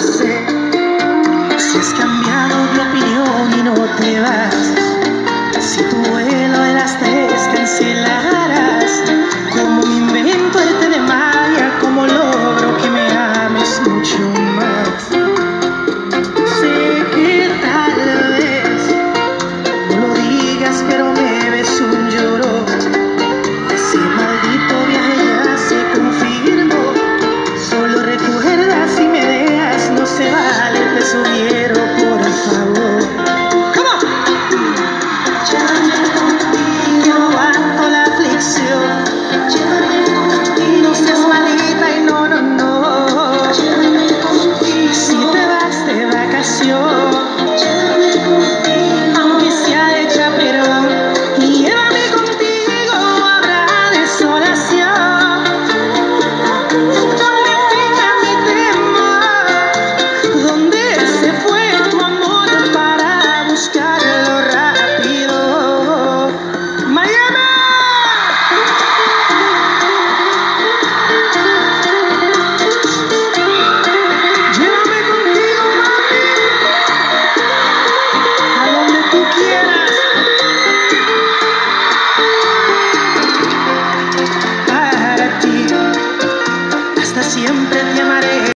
sé si has cambiado de opinión y no te vas. subiera.